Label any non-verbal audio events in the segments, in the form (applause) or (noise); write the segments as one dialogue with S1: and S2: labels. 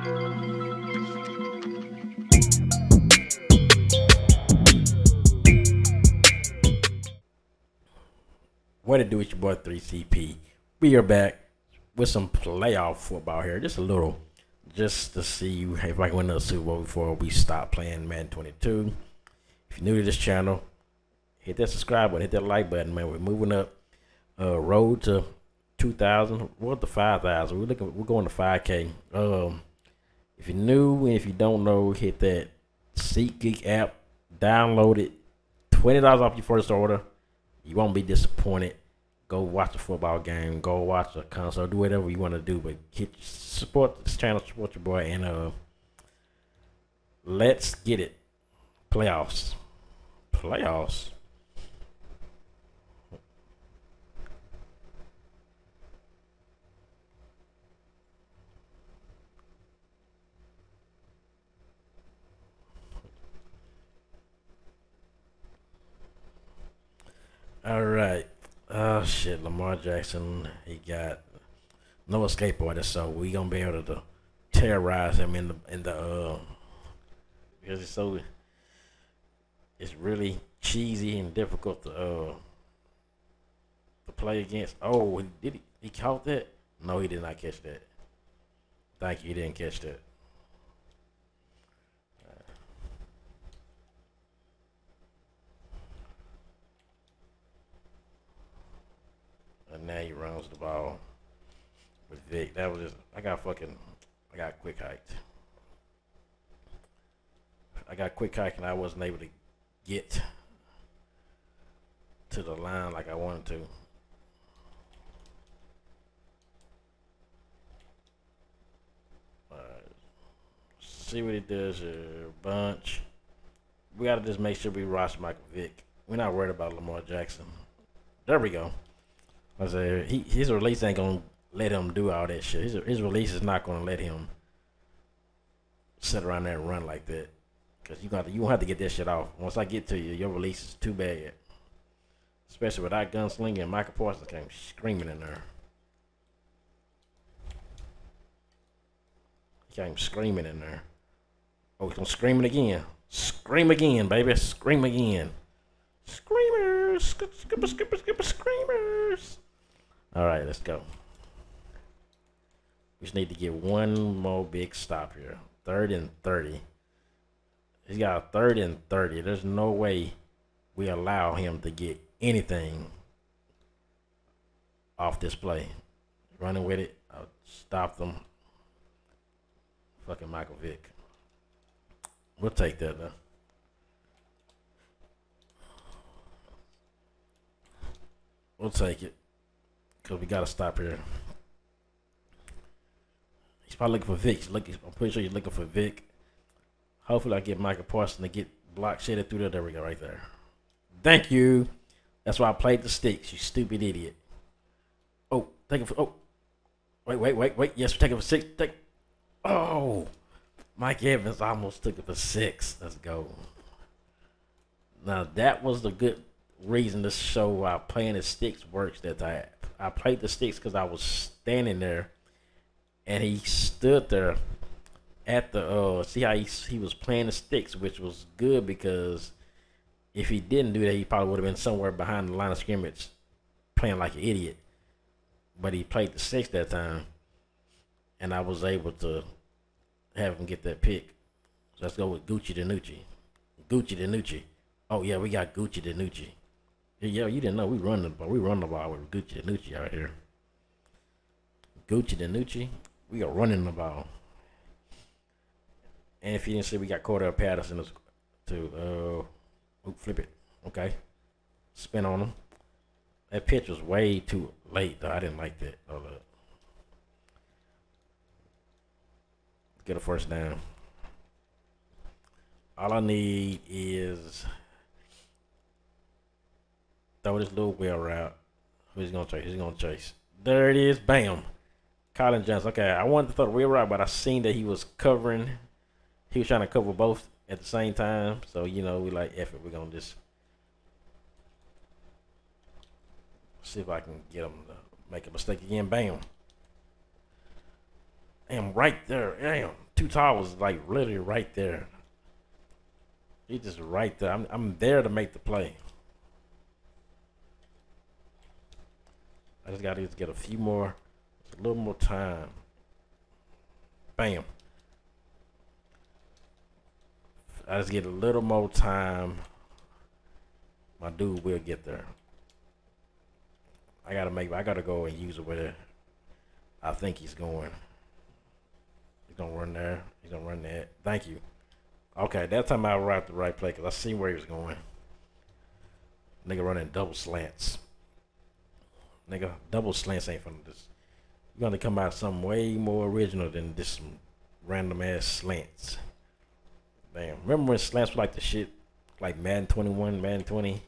S1: What it do with your boy 3CP? We are back with some playoff football here, just a little, just to see if I can win the Super Bowl before we stop playing Madden 22. If you're new to this channel, hit that subscribe button, hit that like button, man. We're moving up, uh, road to 2,000, we're up to 5,000. We're looking, we're going to 5K. Um, if you're new and if you don't know, hit that SeatGeek app, download it, twenty dollars off your first order. You won't be disappointed. Go watch a football game. Go watch a concert. Do whatever you want to do, but hit support this channel, support your boy, and uh, let's get it. Playoffs, playoffs. All right. Oh shit, Lamar Jackson. He got no escape artist, so we gonna be able to terrorize him in the in the uh because it's so it's really cheesy and difficult to uh to play against. Oh, did he he caught that? No, he did not catch that. Thank you, he didn't catch that. And now he runs the ball with Vick. That was just I got fucking I got quick hiked. I got quick hike and I wasn't able to get to the line like I wanted to. Alright. See what he does here. Bunch. We gotta just make sure we rush Michael Vick. We're not worried about Lamar Jackson. There we go. I say he his release ain't gonna let him do all that shit. His his release is not gonna let him sit around there and run like that. Cause you gonna you won't have to get that shit off. Once I get to you, your release is too bad. Especially with that gunslinger Michael Parsons came screaming in there. He came screaming in there. Oh, he's gonna scream it again. Scream again, baby. Scream again. Screamers, skipper, skipper, skipper, screamers. All right, let's go. We just need to get one more big stop here. Third and 30. He's got a third and 30. There's no way we allow him to get anything off this play. Running with it. I'll stop them. Fucking Michael Vick. We'll take that though. We'll take it. Because we got to stop here. He's probably looking for Vick. Look, I'm pretty sure he's looking for Vick. Hopefully, I get Michael Parsons to get block shaded through there. There we go, right there. Thank you. That's why I played the sticks, you stupid idiot. Oh, take it for. Oh, wait, wait, wait, wait. Yes, we're taking for six. Take. Oh, Mike Evans almost took it for six. Let's go. Now that was the good reason to show why playing the sticks works. That I I played the sticks because I was standing there, and he stood there at the uh see how he he was playing the sticks, which was good because if he didn't do that, he probably would have been somewhere behind the line of scrimmage, playing like an idiot. But he played the six that time, and I was able to have him get that pick. So let's go with Gucci DiNucci. Gucci DiNucci. Oh yeah, we got Gucci DiNucci. Yeah, you didn't know we run the ball. We run the ball with Gucci and DiNucci out here. Gucci and DiNucci. We are running the ball. And if you didn't see, we got Cordell Patterson to uh, flip it. Okay, spin on him. That pitch was way too late. Though I didn't like that. Hold up. Get a first down. All I need is throw this little wheel route. Who's gonna chase? Who's gonna chase? There it is. Bam. Colin Johnson. Okay, I wanted to throw the wheel route, but I seen that he was covering. He was trying to cover both at the same time. So you know, we like effort. We're gonna just see if I can get him to make a mistake again. Bam. Damn, right there. Damn. Tall was like literally right there. He's just right there. I'm I'm there to make the play. I just gotta get a few more, a little more time. Bam. I just get a little more time. My dude will get there. I gotta make. I gotta go and use it where I think he's going. He's gonna run there. He's gonna run that. Thank you. Okay, that time I arrived the right place because I seen where he was going. Nigga running double slants. Nigga, double slants ain't from this. You're gonna come out something way more original than this random ass slants. Damn. Remember when slants were like the shit? Like Madden 21, Madden 20?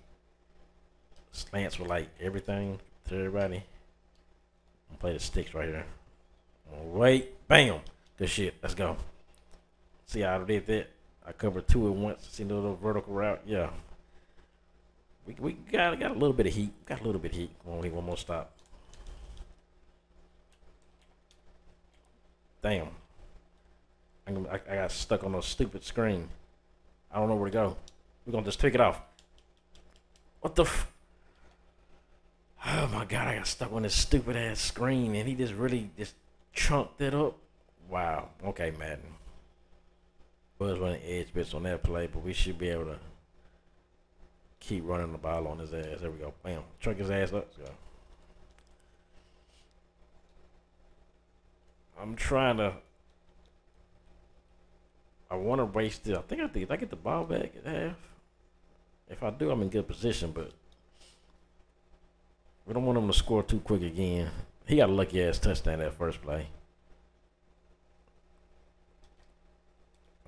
S1: Slants were like everything to everybody. I'm play the sticks right here. Wait, bam. Good shit. Let's go. See how I did that? I covered two at once. See the little vertical route? Yeah. We, we got got a little bit of heat. Got a little bit of heat. Only one more stop. Damn. I, I got stuck on a stupid screen. I don't know where to go. We're gonna just take it off. What the Oh my god, I got stuck on this stupid ass screen and he just really just chunked it up. Wow. Okay, Madden. Was running edge bits on that play, but we should be able to keep running the ball on his ass. There we go. Bam. Truck his ass up. Let's go. I'm trying to. I want to race this. I think I think if I get the ball back at half. If I do, I'm in good position, but we don't want him to score too quick again. He got a lucky ass touchdown that first play.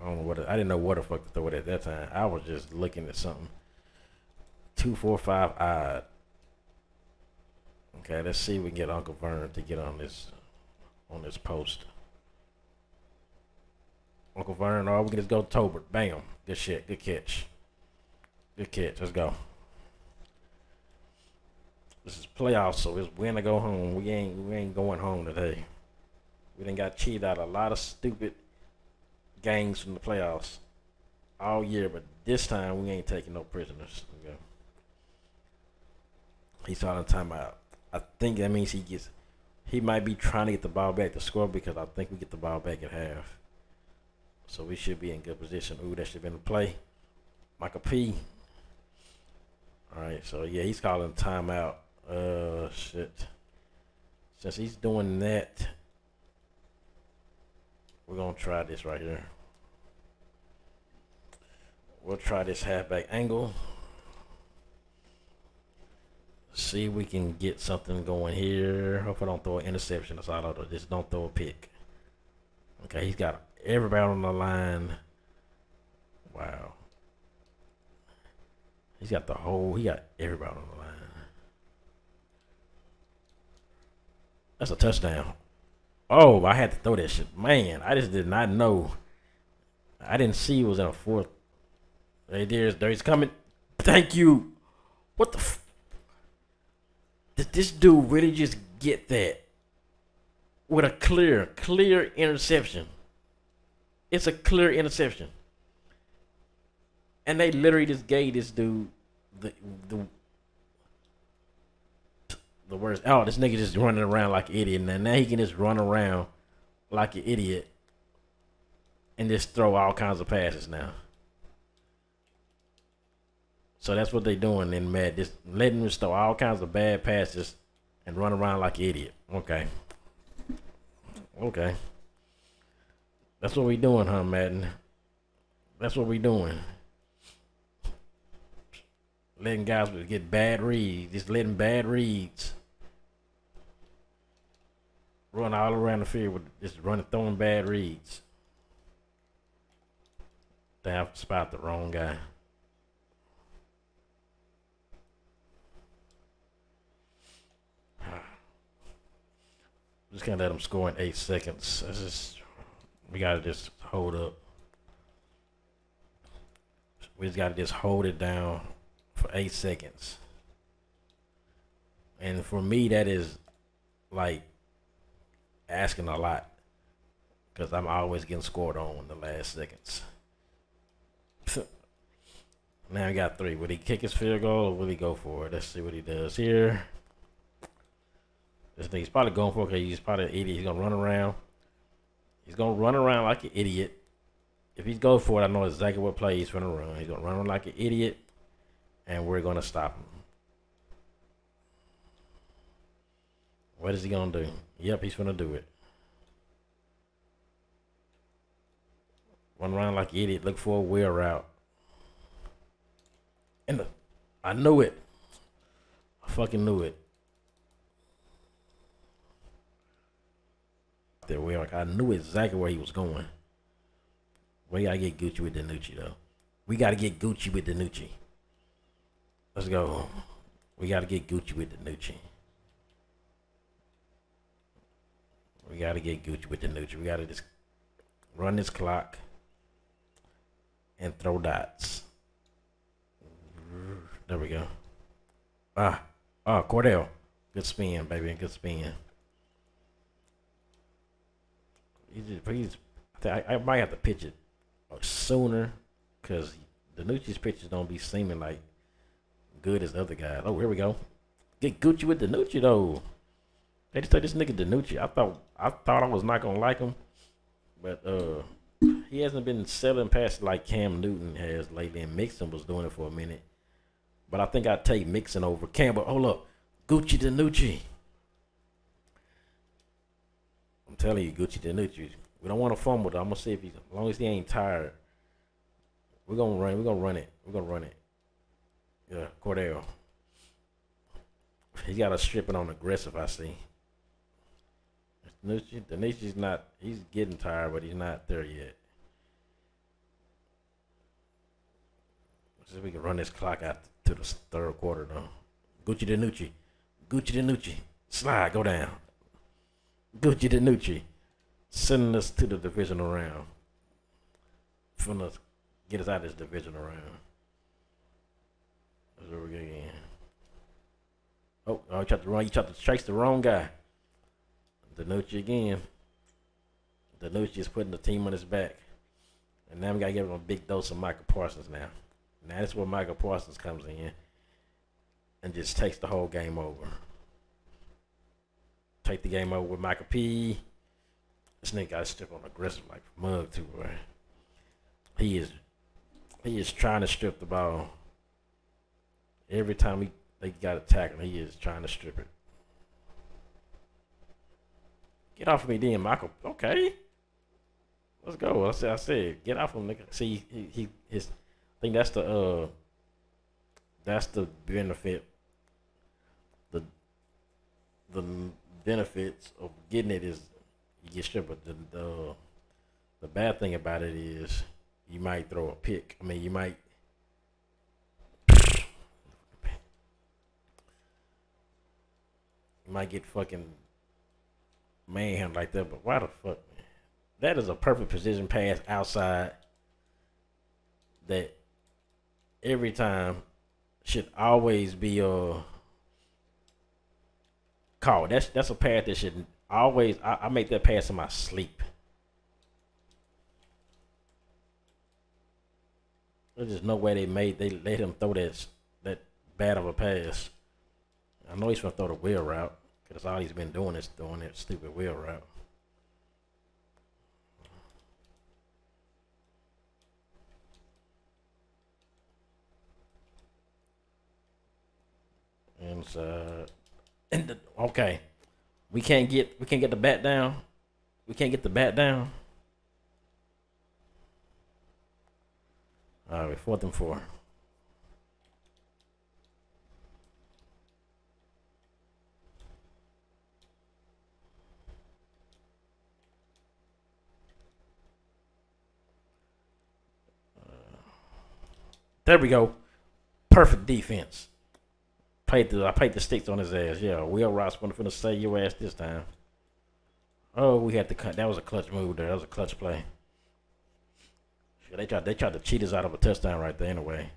S1: I don't know what I didn't know what the fuck to throw it at that time. I was just looking at something. Two, four, five odd. Okay, let's see if we can get Uncle Vern to get on this on this post. Uncle Vern, all we can just go Tolbert. Bam. Good shit. Good catch. Good catch. Let's go. This is playoffs, so it's when to go home. We ain't we ain't going home today. We done got cheated out a lot of stupid games from the playoffs all year, but this time we ain't taking no prisoners. He's on a timeout. I think that means he gets. He might be trying to get the ball back to score because I think we get the ball back at half. So we should be in good position. Ooh, that should have been a play. Michael P. All right, so yeah, he's calling timeout. Uh, shit. Since he's doing that, we're gonna try this right here. We'll try this halfback angle. See if we can get something going here. Hope I don't throw an interception. That's all. Just don't throw a pick. Okay, he's got everybody on the line. Wow. He's got the whole, he got everybody on the line. That's a touchdown. Oh, I had to throw that shit. Man, I just did not know. I didn't see it was in a fourth. Hey, there's, there's coming. Thank you. What the f- Did this dude really just get that? With a clear, clear interception. It's a clear interception. And they literally just gave this dude the the the worst. Oh, this nigga just running around like an idiot. And now he can just run around like an idiot and just throw all kinds of passes now. So that's what they're doing in Mad. Just letting him throw all kinds of bad passes and run around like an idiot. Okay. Okay. That's what we're doing, huh, Madden? That's what we're doing. Letting guys get bad reads. Just letting bad reads. Run all around the field with just running throwing bad reads. They have to spot the wrong guy. Just gonna let them score in eight seconds. That's just we gotta just hold up. We just gotta just hold it down for eight seconds. And for me, that is like asking a lot. Because I'm always getting scored on in the last seconds. (laughs) now he got three. Would he kick his field goal or will he go for it? Let's see what he does here. This nigga's probably going for it because he's probably an idiot. He's going to run around. He's going to run around like an idiot. If he goes for it, I know exactly what play he's going to run. He's going to run around like an idiot, and we're going to stop him. What is he going to do? Yep, he's going to do it. Run around like an idiot. Look for a wheel route. And the, I knew it. I fucking knew it. There we are. I knew exactly where he was going. We gotta get Gucci with DiNucci though. We gotta get Gucci with DiNucci. Let's go. We gotta get Gucci with DiNucci. We gotta get Gucci with DiNucci. We gotta just run this clock and throw dots. There we go. Ah, ah, Cordell. Good spin, baby. Good spin. He just, he's, I, I might have to pitch it sooner because DiNucci's pitches don't be seeming like good as other guys. Oh, here we go. Get Gucci with DiNucci though. They just say this nigga DiNucci. I thought I thought I was not gonna like him, but uh, he hasn't been selling past like Cam Newton has lately, and Mixon was doing it for a minute. But I think I'd take Mixon over Cam. But hold up, Gucci DiNucci. I'm telling you, Gucci DiNucci. We don't want to fumble. Though. I'm gonna see if he's as long as he ain't tired. We're gonna run. We're gonna run it. We're gonna run it. Yeah, Cordell. He got to stripping on aggressive. I see. DiNucci's not. He's getting tired, but he's not there yet. So we can run this clock out to the third quarter though. Gucci DiNucci. Gucci DiNucci. Slide, go down. Gucci DiNucci sending us to the divisional round. Finna get us out of this divisional round. That's where we're getting. Oh, oh, you tried to run. You tried to chase the wrong guy. DiNucci again. DiNucci is putting the team on his back. And now we got to give him a big dose of Michael Parsons now. Now that's where Michael Parsons comes in and just takes the whole game over. Take the game over with Michael P. This nigga got to step on aggressive like mug too, boy. He is he is trying to strip the ball. Every time he they got to tackle, he is trying to strip it. Get off of me, then, Michael. Okay, let's go. I said, I said, get off of him, nigga. See, he, he his. I think that's the uh, that's the benefit. The the benefits of getting it is you get stripped. But the, the the bad thing about it is you might throw a pick. I mean, you might. You might get fucking manhandled like that, but why the fuck? Man? That is a perfect precision pass outside that every time should always be uh called. That's that's a pass that should always I, I make that pass in my sleep. There's just no way they made they let him throw that that bad of a pass. I know he's gonna throw the wheel route because all he's been doing is throwing that stupid wheel route. Inside. Uh, And the, okay. We can't get we can't get the bat down. We can't get the bat down. All right, fourth and four. There we go. Perfect defense. Paid the I paid the sticks on his ass. Yeah, Will Ross wasn't finna say your ass this time. Oh, we had to cut. That was a clutch move there. That was a clutch play. They tried. They tried to cheat us out of a touchdown right there. Anyway,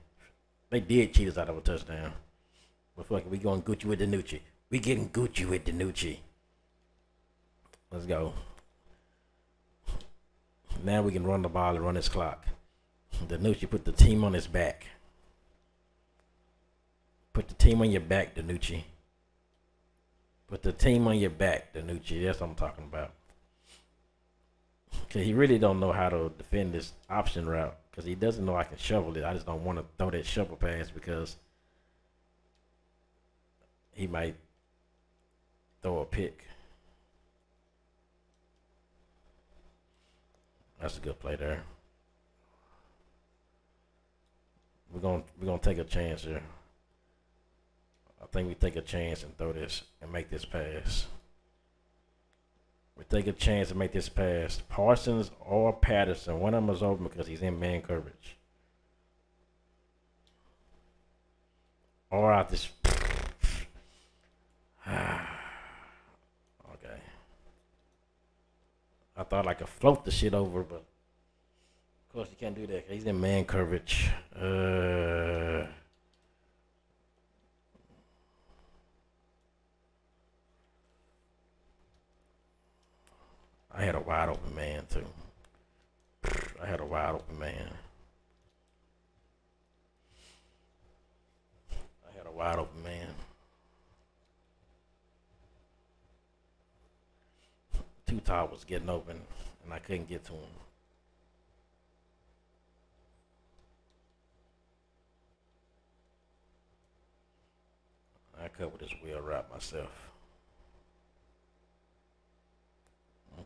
S1: they did cheat us out of a touchdown. But fuck, we going Gucci with DiNucci. We getting Gucci with DiNucci. Let's go. Now we can run the ball and run this clock. DiNucci put the team on his back. Put the team on your back, DiNucci. Put the team on your back, DiNucci. That's what I'm talking about. Cause he really don't know how to defend this option route. Cause he doesn't know I can shovel it. I just don't want to throw that shovel pass because he might throw a pick. That's a good play there. We're gonna we're gonna take a chance here. I think we take a chance and throw this and make this pass. We take a chance and make this pass. Parsons or Patterson, one of them is open because he's in man coverage. Or out this. (sighs) (sighs) okay. I thought I could float the shit over, but of course you can't do that. He's in man coverage. Uh. I had a wide open man too. I had a wide open man. I had a wide open man. Two was getting open and I couldn't get to him. I covered this wheel route myself.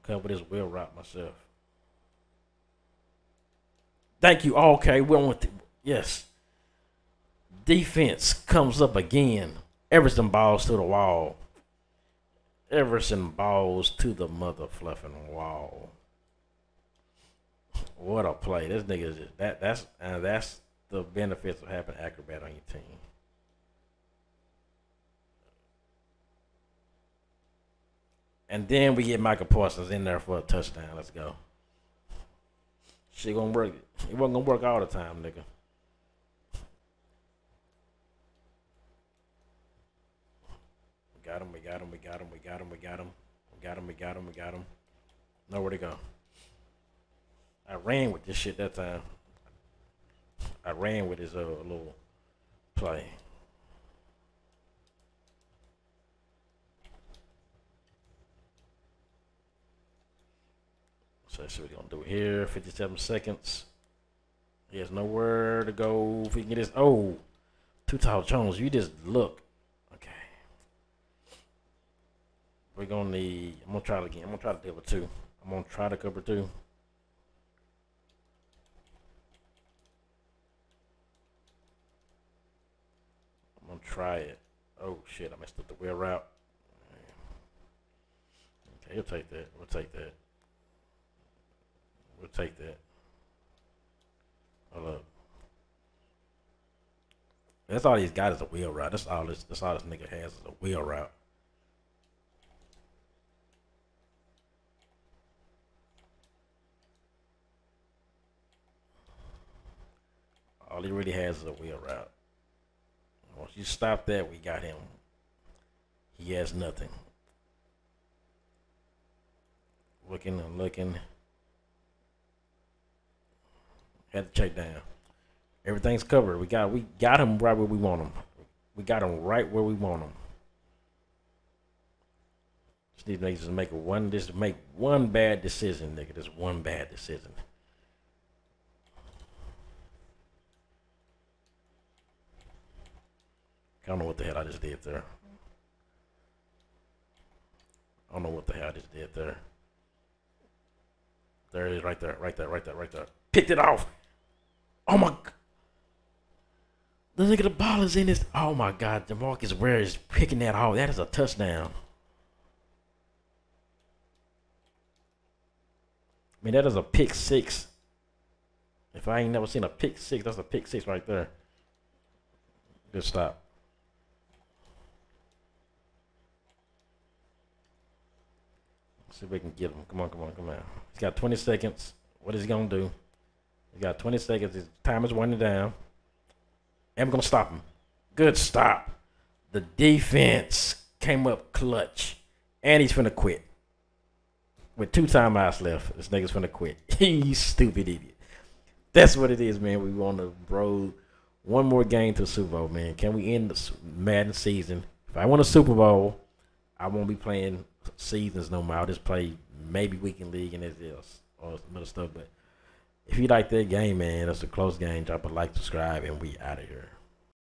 S1: Cover this wheel route myself. Thank you. Okay, we went. Yes. Defense comes up again. Everson balls to the wall. Everson balls to the mother fluffing wall. What a play! This nigga is just, that. That's uh, that's the benefits of having acrobat on your team. And then we get Michael Parsons in there for a touchdown. Let's go. She gonna work it. It wasn't gonna work all the time, nigga. We got him, we got him, we got him, we got him, we got him. We got him, we got him, we got him. Nowhere to go. I ran with this shit that time. I ran with his uh, little play. So what we're gonna do here. 57 seconds. He has nowhere to go. If we can get this, oh, Too Tall Jones, you just look. Okay. We're gonna need. I'm gonna try it again. I'm gonna try to cover two. I'm gonna try to cover two. I'm gonna try it. Oh shit! I messed up the wheel route. Okay, he'll take that. We'll take that. We'll take that. Hold up. That's all he's got is a wheel route. That's all this. That's all this nigga has is a wheel route. All he really has is a wheel route. Once you stop that, we got him. He has nothing. Looking and looking. Had to check down. Everything's covered. We got we got him right where we want him. We got him right where we want him. Just need to just make one just make one bad decision, nigga. Just one bad decision. I don't know what the hell I just did there. I don't know what the hell I just did there. There it is, right there, right there, right there, right there. Picked it off. Oh my. The nigga, the ball is in his. Oh my God, DeMarcus Ware is picking that off. That is a touchdown. I mean, that is a pick six. If I ain't never seen a pick six, that's a pick six right there. Good stop. Let's see if we can get him. Come on, come on, come on. He's got 20 seconds. What is he going to do? He's got 20 seconds. His time is winding down. And we're going to stop him. Good stop. The defense came up clutch. And he's finna quit. with two timeouts left. This nigga's finna quit. (laughs) you stupid idiot. That's what it is, man. We want to road one more game to the Super Bowl, man. Can we end the Madden season? If I win a Super Bowl, I won't be playing seasons no more. I'll just play maybe weekend league and everything else or some other stuff. But if you like that game, man, that's a close game. Drop a like, subscribe, and we out of here.